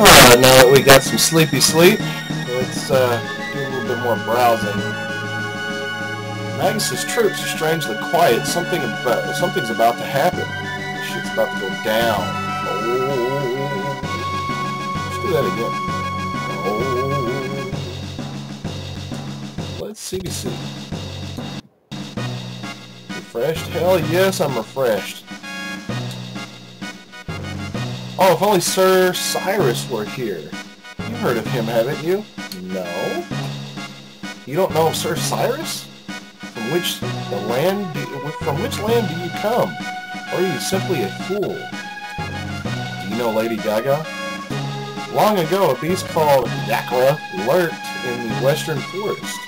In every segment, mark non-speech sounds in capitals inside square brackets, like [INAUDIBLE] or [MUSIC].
Alright, now that we got some sleepy sleep, let's uh, do a little bit more browsing. Magus's troops are strangely quiet. Something about something's about to happen. Shit's about to go down. Oh, let's do that again. Oh, let's see. See. Refreshed? Hell yes, I'm refreshed. Oh, if only Sir Cyrus were here. You've heard of him, haven't you? No. You don't know Sir Cyrus? From which the land do, from which land do you come? Or are you simply a fool? Do you know Lady Gaga? Long ago, a beast called Yakra lurked in the western forest.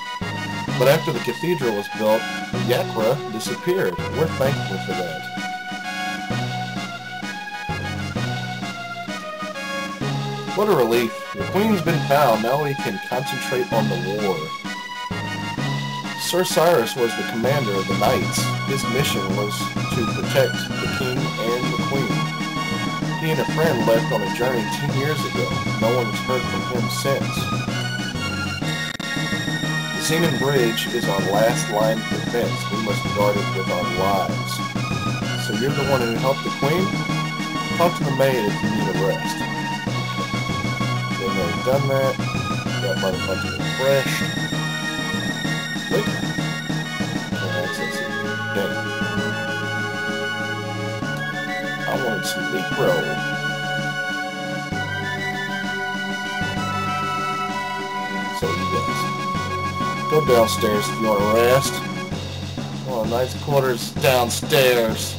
But after the cathedral was built, Yakra disappeared. We're thankful for that. What a relief. The Queen's been found. Now we can concentrate on the war. Sir Cyrus was the commander of the Knights. His mission was to protect the King and the Queen. He and a friend left on a journey ten years ago. No one one's heard from him since. The Zenan Bridge is our last line of defense. We must guard it with our lives. So you're the one who helped the Queen? Talk to the maid if you need a rest done that. That motherfucker refreshed. Wait. Can't access it. Dang. I wanted. So you guys. Go downstairs if you want to rest. Oh, nice quarters downstairs.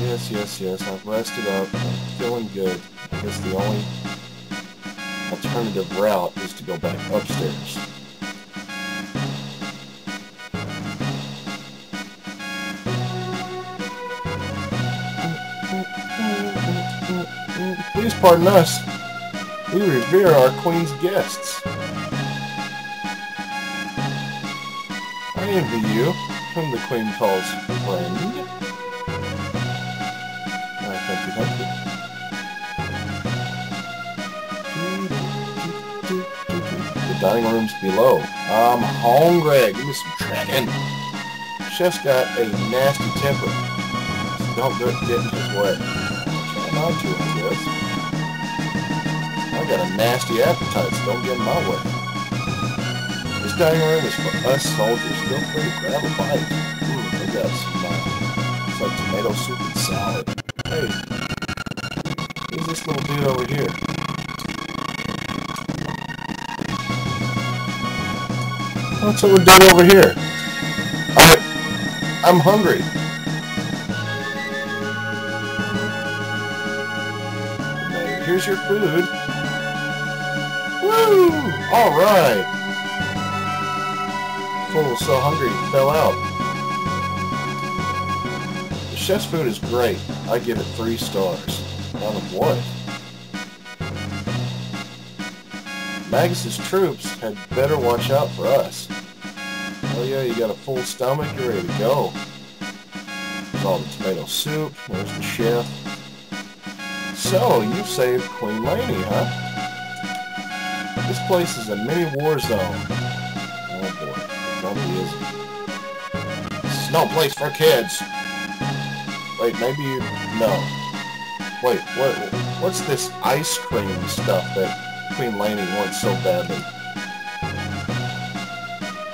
Yes, yes, yes. I've rested up. I'm feeling good. Guess the only alternative route is to go back upstairs. Please pardon us. We revere our queen's guests. I envy you, whom the queen calls friend. I you, you. Dining room's below. I'm hungry. Give me some chicken. Chef's got a nasty temper. Don't get in his way. Try not to, I guess. I got a nasty appetite, so don't get in my way. This dining room is for us soldiers. Feel free to grab a bite. Ooh, they got some, uh, it's like tomato soup and salad. Hey, who's this little dude over here? What's what we're doing over here? I, I'm hungry. Here's your food. Woo! Alright. Fool so hungry fell out. The chef's food is great. I give it three stars. Out of what? Magus's troops had better watch out for us. Oh yeah, you got a full stomach, you're ready to go. There's all the tomato soup, there's the chef. So, you saved Queen Leene, huh? This place is a mini war zone. Oh boy, probably is. This is no place for kids. Wait, maybe you... no. Wait, what? what's this ice cream stuff that Queen Leene wants so badly.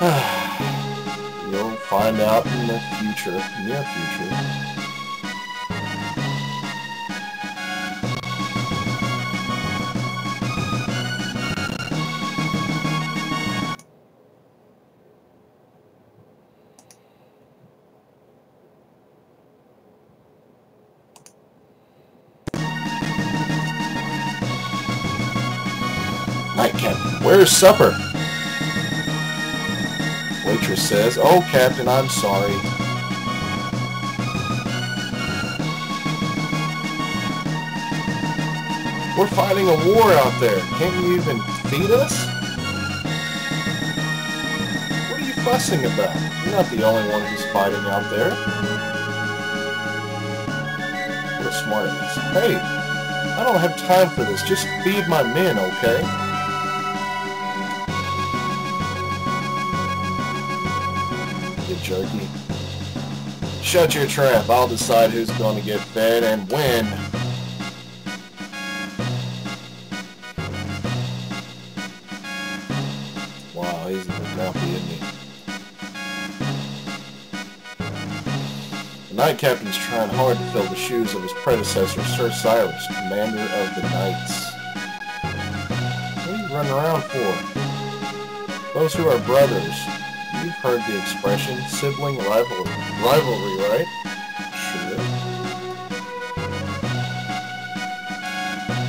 [SIGHS] [SIGHS] Find out in the future, near future. Where's supper? Says, Oh, Captain, I'm sorry. We're fighting a war out there. Can't you even feed us? What are you fussing about? You're not the only one who's fighting out there. What a smart ass. Hey, I don't have time for this. Just feed my men, okay? Jerky. Shut your trap. I'll decide who's going to get fed and when. Wow, he's a grumpy, isn't he? The Knight Captain's trying hard to fill the shoes of his predecessor, Sir Cyrus, Commander of the Knights. What are you running around for? Those who are brothers, heard the expression, sibling rivalry, rivalry, right? Sure.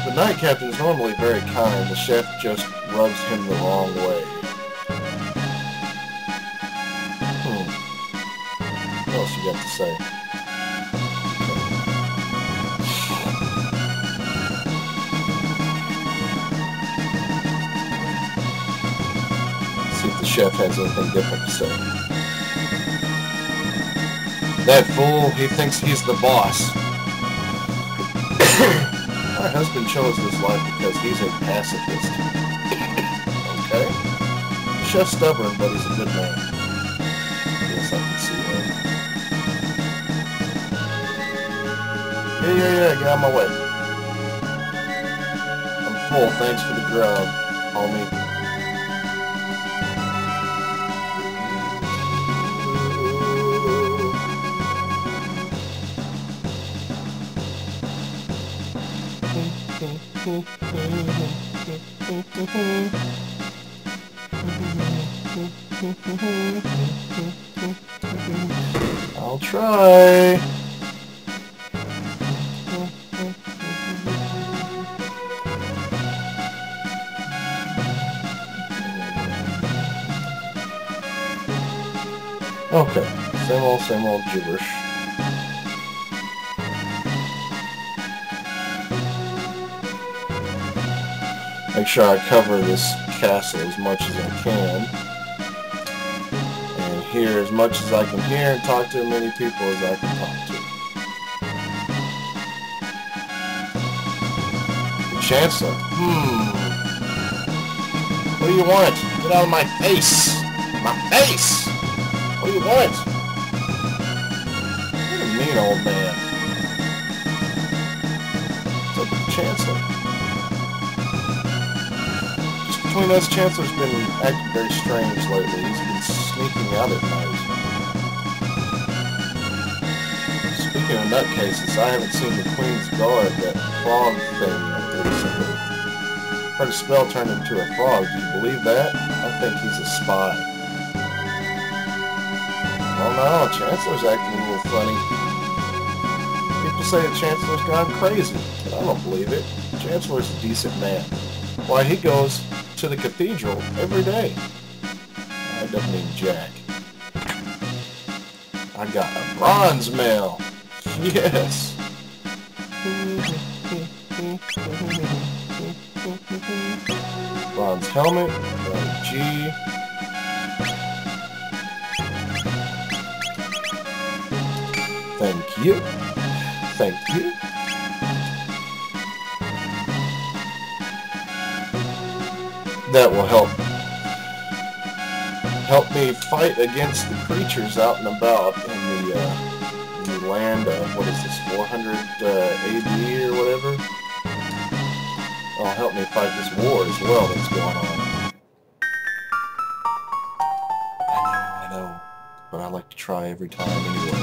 The Knight Captain is normally very kind. The chef just rubs him the wrong way. Hmm. What else you got to say? Chef has anything different to say. That fool, he thinks he's the boss. [COUGHS] My husband chose this life because he's a pacifist. okay? Chef's stubborn, but he's a good man. Yes, I can see that. Yeah, yeah, yeah, get out of my way. I'm full, thanks for the grub, homie. I'll try. Okay, same old, same old gibberish. Make sure I cover this castle as much as I can. And hear as much as I can hear and talk to as many people as I can talk to. The Chancellor. Hmm. What do you want? Get out of my face! My face! What do you want? What a mean old man. Up with the Chancellor? Between us, Chancellor's been acting very strange lately. He's been sneaking out at night. Speaking of nutcases, I haven't seen the Queen's Guard, that frog thing, recently. Heard a spell turned into a frog. Do you believe that? I think he's a spy. Oh no, Chancellor's acting a little funny. People say the Chancellor's gone crazy, but I don't believe it. Chancellor's a decent man. Why, he goes to the cathedral every day. That doesn't mean jack. I got a bronze mail. Yes. Bronze helmet, G. Thank you. Thank you. That will help help me fight against the creatures out and about in the, uh, in the land of, what is this, 400 uh, AD or whatever? It'll help me fight this war as well that's going on. I know, I know, but I like to try every time anyway.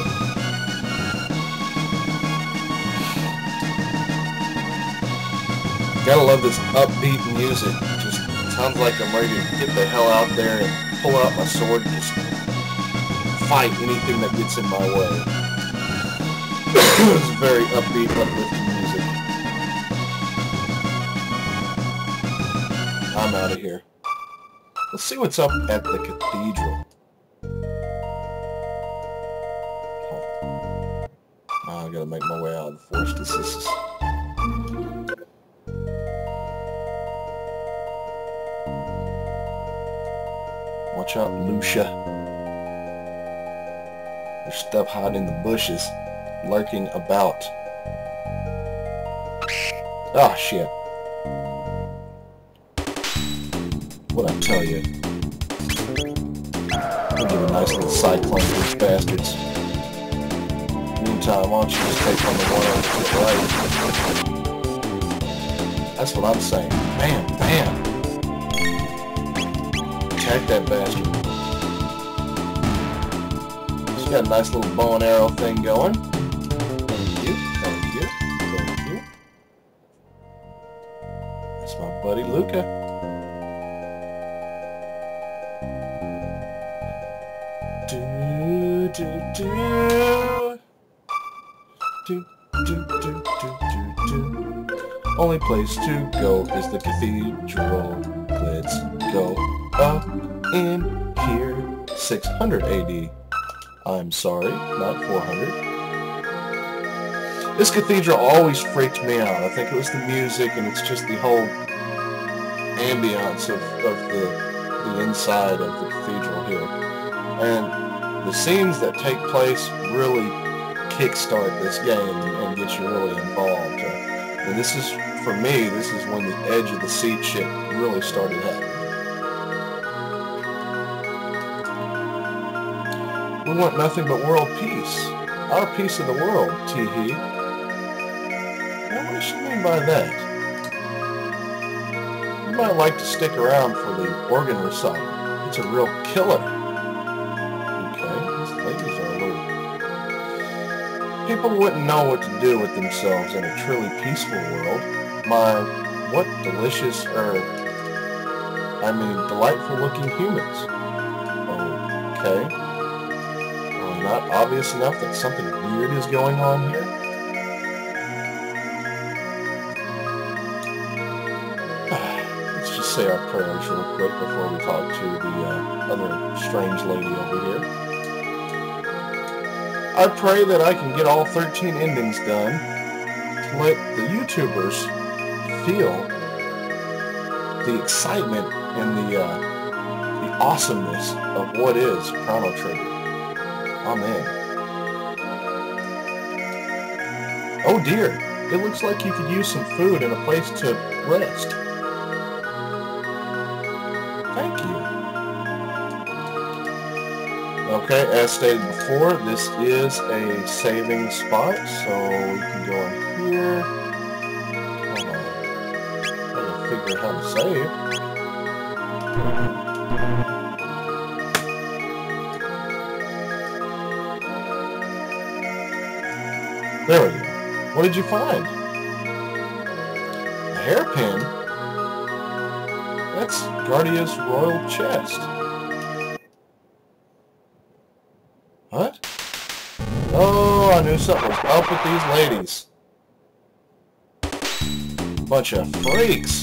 [SIGHS] Gotta love this upbeat music. Sounds like I'm ready to get the hell out there and pull out my sword and just fight anything that gets in my way. it's very upbeat, uplifting music. I'm out of here. Let's see what's up at the cathedral. Oh, I gotta make my way out of the forest. This is... Watch out, Lucca. There's stuff hiding in the bushes, lurking about. Oh, shit. What I tell you? I'll give a nice little cyclone to these bastards. Meantime, why don't you just take on the one on the right? That's what I'm saying. Bam, bam. Attack that bastard. She's got a nice little bow and arrow thing going. Thank you, thank you, thank you. That's my buddy Lucca. Do, do, do. Only place to go is the cathedral. Let's go up in here. 600 AD. I'm sorry, not 400. This cathedral always freaked me out. I think it was the music and it's just the whole ambience of, of the, the inside of the cathedral here. And the scenes that take place really kickstart this game and get you really involved. Uh, and this is, for me, this is when the edge of the seat shit really started happening. Want nothing but world peace. Our piece of the world, Teehee. Now, what does she mean by that? You might like to stick around for the organ recital. It's a real killer. Okay, these ladies are little... People wouldn't know what to do with themselves in a truly peaceful world. My, what delicious, er, I mean, delightful looking humans. Okay not obvious enough that something weird is going on here? [SIGHS] Let's just say our prayers real quick before we talk to the uh, other strange lady over here. I pray that I can get all 13 endings done to let the YouTubers feel the excitement and the, uh, the awesomeness of what is Chrono Trigger. Amen. Oh dear, it looks like you could use some food and a place to rest. Thank you. Okay, as stated before, this is a saving spot, so we can go in here. Hold on. I gotta figure out how to save. There we go. What did you find? A hairpin? That's Guardia's royal chest. What? Oh, I knew something was up with these ladies. Bunch of freaks.